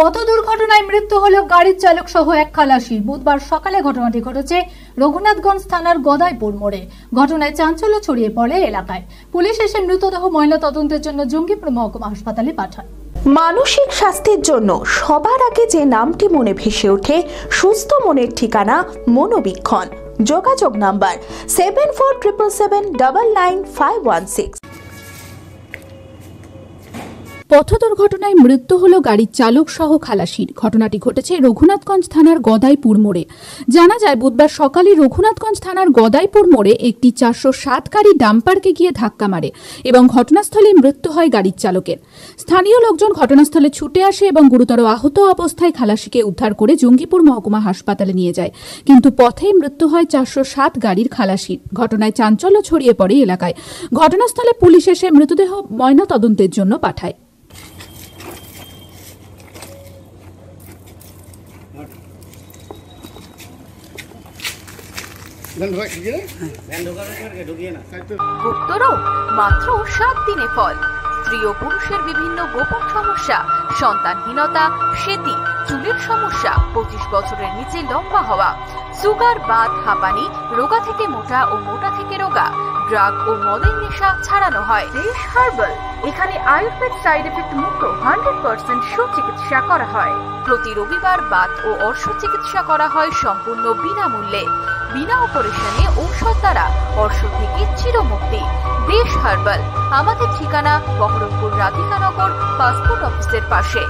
পথ দুর্ঘটনায় মৃত্যু হল গাড়ির চালক সহ এক খালাসি। বুধবার সকালে ঘটনাটি ঘটেছে রঘুনাথগঞ্জ থানার গদাইপুর মোড়ে। ঘটনায় চাঞ্চল্য ছড়িয়ে পড়ে এলাকায়। পুলিশ এসে মৃতদেহ ময়না তদন্তের জন্য জঙ্গিপুর মহকুমা হাসপাতালে পাঠায়। মানসিক স্বাস্থ্যের জন্য সবার আগে যে নামটি মনে ভেসে ওঠে, সুস্থ মনের ঠিকানা মনোবীক্ষণ। যোগাযোগ number seven four triple seven double nine five one six পথ দুর্ঘটনায় মৃত্যু হল গাড়ির চালক সহ খালাসির। ঘটনাটি ঘটেছে রঘুনাথগঞ্জ থানার গদাইপুর মোড়ে। জানা যায়, বুধবার সকালে রঘুনাথগঞ্জ থানার গদাইপুর মোড়ে একটি চারশো সাত গাড়ি ডাম্পারকে গিয়ে ধাক্কা মারে এবং ঘটনাস্থলে মৃত্যু হয় গাড়ির চালকের। স্থানীয় লোকজন ঘটনাস্থলে ছুটে আসে এবং গুরুতর আহত অবস্থায় খালাসিকে উদ্ধার করে জঙ্গিপুর মহকুমা হাসপাতালে নিয়ে যায়। কিন্তু পথেই মৃত্যু হয় চারশো সাত গাড়ির খালাসির। ঘটনায় চাঞ্চল্য ছড়িয়ে পড়ে এলাকায়। ঘটনাস্থলে পুলিশ এসে মৃতদেহ ময়নাতদন্তের জন্য পাঠায়। গুপ্তরোগ মাত্র সাত দিনে ফল। স্ত্রী ও পুরুষের বিভিন্ন গোপন সমস্যা সন্তানহীনতা সেতি চুলের সমস্যা পঁচিশ বছরের নিচে লম্বা হওয়া। সুগার বাত হাঁপানি রোগা থেকে মোটা ও মোটা থেকে রোগা। ড্রাগ ও মদের নেশা ছাড়ানো হয়। দেশ হার্বাল এখানে আয়ুর্বেদ সাইড এফেক্ট মুক্ত হান্ড্রেড পার্সেন্ট সুচিকিৎসা করা হয়। প্রতি রবিবার বাত ও অর্শ চিকিৎসা করা হয় সম্পূর্ণ বিনামূল্যে। বিনা অপারেশনে ঔষধ দ্বারা অর্শ থেকে চিরমুক্তি। দেশ হার্বাল আমাদের ঠিকানা বহরমপুর রাধিকানগর পাসপোর্ট অফিসের পাশে।